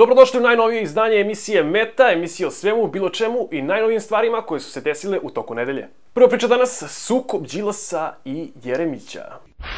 Dobrodošli u najnovije izdanje emisije Meta, emisije o svemu, bilo čemu i najnovijim stvarima koje su se desile u toku nedelje. Prva priča danas, sukob Đilasa i Jeremića.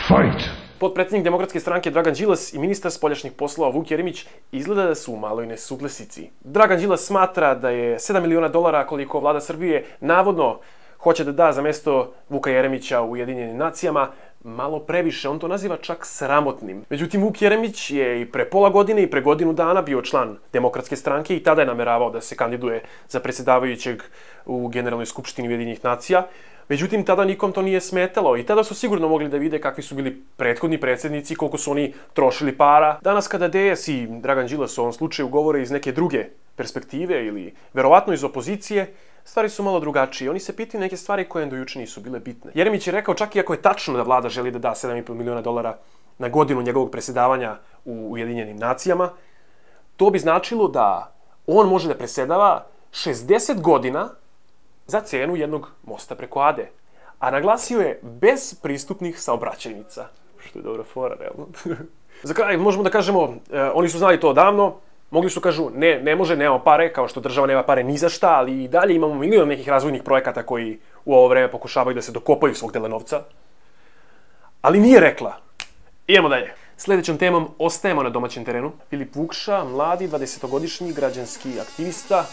Fight! Podpredsednik Demokratske stranke Dragan Đilas i ministar spoljašnjih poslova Vuk Jeremić izgleda da su u maloj nesuglesici. Dragan Đilas smatra da je 7 miliona dolara koliko vlada Srbije navodno hoće da da za mesto Vuka Jeremića u Ujedinjenim nacijama, malo previše, on to naziva čak sramotnim. Međutim, Vuk Jeremić je i pre pola godine i pre godinu dana bio član Demokratske stranke i tada je nameravao da se kandiduje za predsjedavajućeg u Generalnoj skupštini Ujedinjenih nacija. Međutim, tada nikom to nije smetalo i tada su sigurno mogli da vide kakvi su bili prethodni predsjednici, koliko su oni trošili para. Danas kada DS i Dragan Đilas u ovom slučaju govore iz neke druge perspektive ili verovatno iz opozicije, stvari su malo drugačije. Oni se pitaju neke stvari koje do juče nisu bile bitne. Jeremić je rekao čak i ako je tačno da vlada želi da da 7,5 miliona dolara na godinu njegovog presedavanja u Ujedinjenim nacijama, to bi značilo da on može da presedava 60 godina za cenu jednog mosta preko Ade. A naglasio je bez pristupnih saobraćajnica. Što je dobra fora, realno. za kraj možemo da kažemo, e, oni su znali to odavno, Mogli su kažu, ne, ne može, nema pare, kao što država nema pare ni za šta, ali i dalje imamo milion nekih razvojnih projekata koji u ovo vreme pokušavaju da se dokopaju svog dela novca. Ali nije rekla. Idemo dalje. Sledećom temom ostajemo na domaćem terenu. Filip Vukša, mladi 20-godišnji građanski aktivista,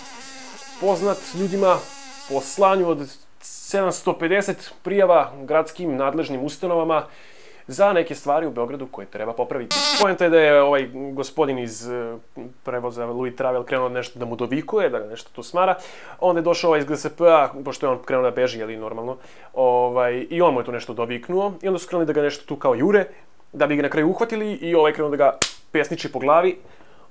poznat ljudima po slanju od 750 prijava gradskim nadležnim ustanovama za neke stvari u Beogradu koje treba popraviti. Pojenta je da je ovaj gospodin iz eh, prevoza Louis Travel krenuo nešto da mu dovikuje, da ga nešto tu smara. Onda je došao ovaj iz GSP-a, pošto je on krenuo da beži, jeli normalno, ovaj, i on mu je tu nešto doviknuo. I onda su krenuli da ga nešto tu kao jure, da bi ga na kraju uhvatili i ovaj krenuo da ga pesniči po glavi.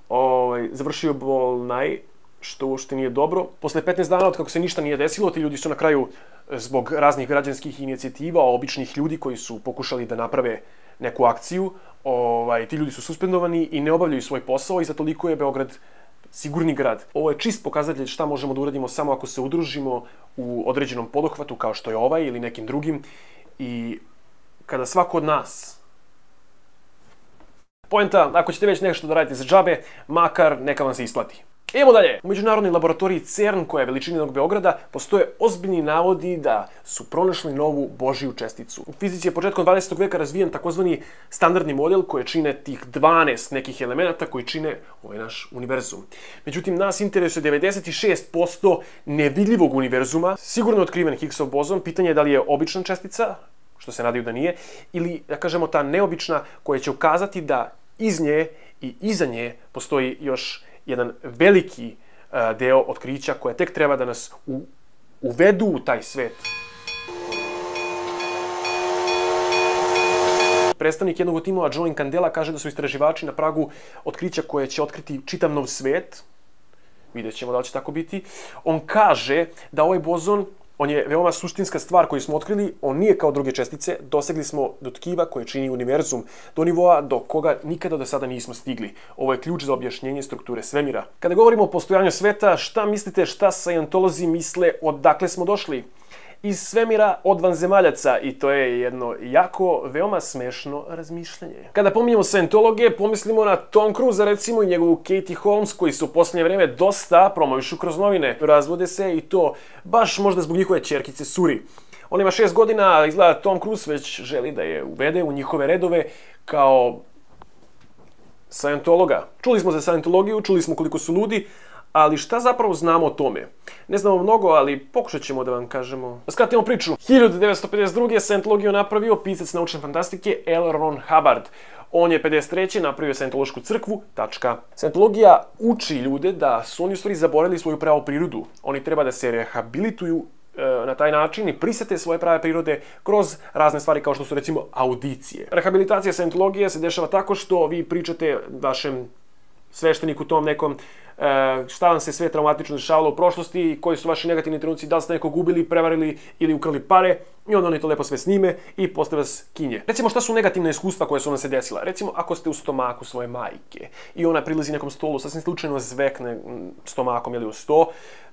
Ovaj, završio bol naj, što uopšte nije dobro. Posle 15 dana od kako se ništa nije desilo, ti ljudi su na kraju zbog raznih građanskih inicijativa, običnih ljudi koji su pokušali da naprave neku akciju, ovaj, ti ljudi su suspendovani i ne obavljaju svoj posao i za toliko je Beograd sigurni grad. Ovo je čist pokazatelj šta možemo da uradimo samo ako se udružimo u određenom podohvatu kao što je ovaj ili nekim drugim i kada svako od nas Poenta, ako ćete već nešto da radite za džabe, makar neka vam se isplati. Idemo dalje. U međunarodnoj laboratoriji CERN, koja je veličina jednog Beograda, postoje ozbiljni navodi da su pronašli novu Božiju česticu. U fizici je početkom 20. veka razvijen takozvani standardni model koje čine tih 12 nekih elemenata koji čine ovaj naš univerzum. Međutim, nas interesuje 96% nevidljivog univerzuma, sigurno otkriven Higgsov bozon. Pitanje je da li je obična čestica, što se nadaju da nije, ili, da kažemo, ta neobična koja će ukazati da iz nje i iza nje postoji još jedan veliki uh, deo otkrića koje tek treba da nas u, uvedu u taj svet. Predstavnik jednog od timova, Joe Candela, kaže da su istraživači na pragu otkrića koje će otkriti čitav nov svet. Vidjet ćemo da li će tako biti. On kaže da ovaj bozon On je veoma suštinska stvar koju smo otkrili, on nije kao druge čestice, dosegli smo do tkiva koje čini univerzum, do nivoa do koga nikada do sada nismo stigli. Ovo je ključ za objašnjenje strukture svemira. Kada govorimo o postojanju sveta, šta mislite šta sajantolozi misle odakle smo došli? Iz svemira od vanzemaljaca i to je jedno jako, veoma smešno razmišljanje. Kada pominjemo Scientologe, pomislimo na Tom Cruise, recimo i njegovu Katie Holmes, koji su u poslednje vreme dosta promovišu kroz novine. Razvode se i to baš možda zbog njihove čerkice Suri. On ima šest godina, izgleda Tom Cruise već želi da je uvede u njihove redove kao Scientologa. Čuli smo za Scientologiju, čuli smo koliko su ludi, ali šta zapravo znamo o tome? Ne znamo mnogo, ali pokušat ćemo da vam kažemo. Da skratimo priču. 1952. Scientologiju napravio pisac naučne fantastike L. Ron Hubbard. On je 53. napravio Scientološku crkvu, tačka. Scientologija uči ljude da su oni u stvari zaboravili svoju pravu prirodu. Oni treba da se rehabilituju e, na taj način i prisete svoje prave prirode kroz razne stvari kao što su recimo audicije. Rehabilitacija Scientologije se dešava tako što vi pričate vašem svešteniku tom nekom e, šta vam se sve traumatično dešavalo u prošlosti, koji su vaši negativni trenuci, da li ste nekog ubili, prevarili ili ukrali pare i onda oni to lepo sve snime i posle vas kinje. Recimo šta su negativne iskustva koje su vam se desila? Recimo ako ste u stomaku svoje majke i ona prilazi nekom stolu, sasvim slučajno zvekne stomakom ili u sto,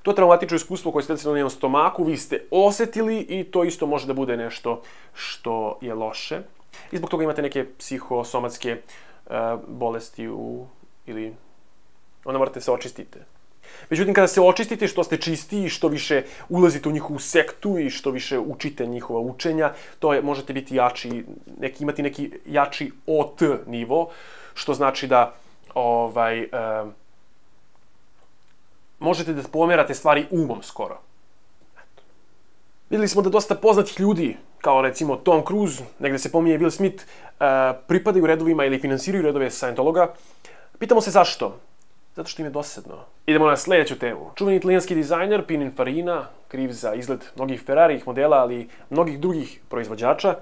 to traumatično iskustvo koje ste desilo na njenom stomaku, vi ste osetili i to isto može da bude nešto što je loše. I zbog toga imate neke psihosomatske uh, bolesti u ili onda morate se očistite. Međutim, kada se očistite, što ste čistiji, što više ulazite u njihovu sektu i što više učite njihova učenja, to je, možete biti jači, neki, imati neki jači OT nivo, što znači da ovaj, e, možete da pomerate stvari umom skoro. Videli smo da dosta poznatih ljudi, kao recimo Tom Cruise, negde se pominje Will Smith, e, pripadaju redovima ili finansiraju redove Scientologa. Pitamo se zašto? Zato što im je dosadno. Idemo na sledeću temu. Čuveni italijanski dizajner Pininfarina, kriv za izgled mnogih Ferrari modela, ali i mnogih drugih proizvođača,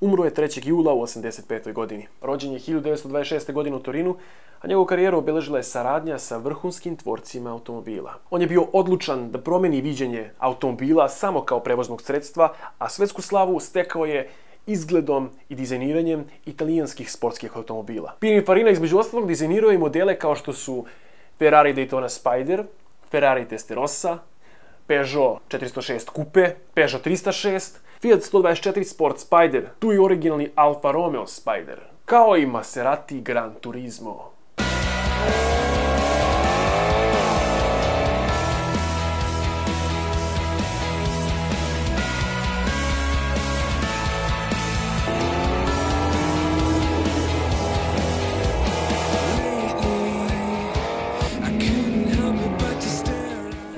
umro je 3. jula u 85. godini. Rođen je 1926. godine u Torinu, a njegovu karijeru obeležila je saradnja sa vrhunskim tvorcima automobila. On je bio odlučan da promeni viđenje automobila samo kao prevoznog sredstva, a svetsku slavu stekao je izgledom i dizajniranjem italijanskih sportskih automobila. Pininfarina između ostalog dizajnirao i modele kao što su Ferrari Daytona Spider, Ferrari Testarossa, Peugeot 406 Coupe, Peugeot 306, Fiat 124 Sport Spider, tu i originalni Alfa Romeo Spider, kao i Maserati Gran Turismo.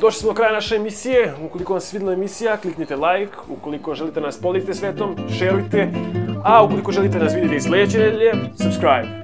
Došli smo do kraja naše emisije. Ukoliko vam se svidila emisija, kliknite like. Ukoliko želite nas podijete svetom, šerujte. A ukoliko želite nas vidjeti i sledeće nedelje, subscribe.